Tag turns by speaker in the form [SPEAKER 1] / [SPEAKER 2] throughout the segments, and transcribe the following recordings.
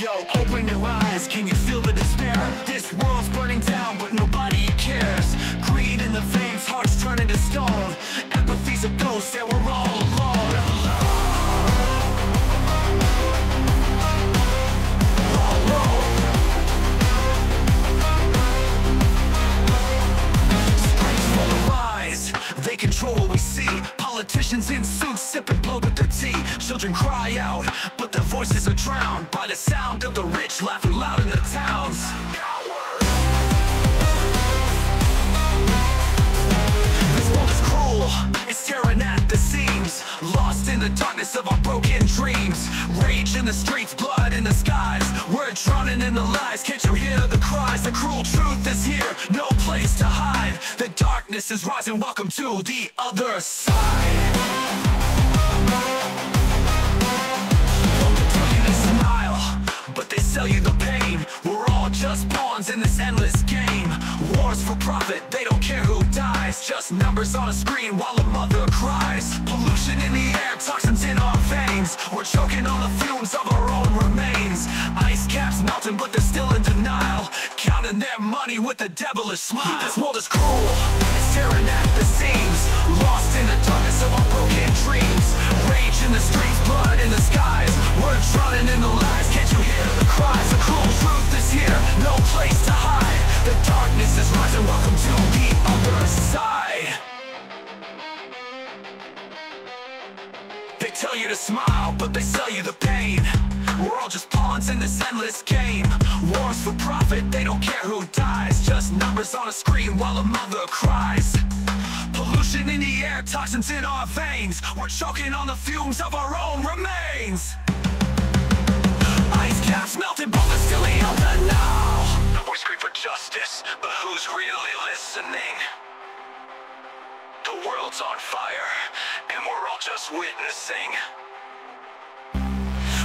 [SPEAKER 1] Yo, open your eyes, can you feel the despair? This world's burning down, but nobody cares. Greed in the veins, hearts turning to stone Empathy's a ghost, and we're all alone. All alone. Full of lies, they control what we see. Politicians in but their voices are drowned By the sound of the rich laughing loud in the towns. This world is cruel, it's tearing at the seams Lost in the darkness of our broken dreams. Rage in the streets, blood in the skies We're drowning in the lies, can't you hear the cries? The cruel truth is here, no place to hide. The darkness is rising, welcome to the other side in this endless game. Wars for profit, they don't care who dies. Just numbers on a screen while a mother cries. Pollution in the air, toxins in our veins. We're choking on the fumes of our own remains. Ice caps melting, but they're still in denial. Counting their money with a devilish smile. This world is cruel, you to smile, but they sell you the pain. We're all just pawns in this endless game. Wars for profit, they don't care who dies. Just numbers on a screen while a mother cries. Pollution in the air, toxins in our veins. We're choking on the fumes of our own remains. Ice caps melted, but still in world's on fire, and we're all just witnessing.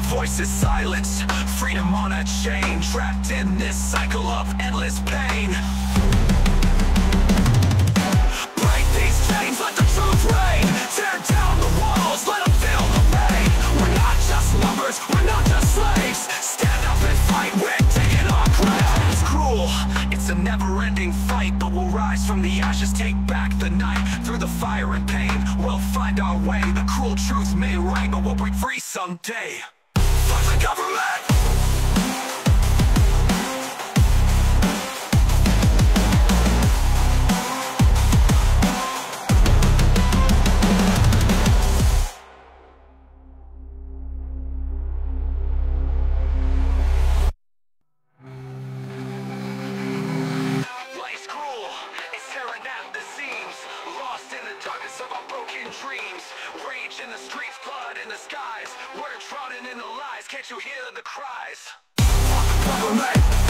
[SPEAKER 1] Voices silenced, freedom on a chain, trapped in this cycle of endless pain. But we'll rise from the ashes, take back the night. Through the fire and pain, we'll find our way. The cruel truth may reign, but we'll break free someday. Fuck the government! Dreams Rage in the streets, blood in the skies. We're drowning in the lies, can't you hear the cries? Fuck the government